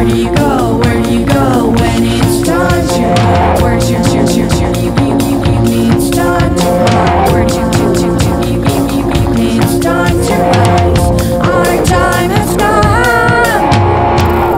Where do you go? Where do you?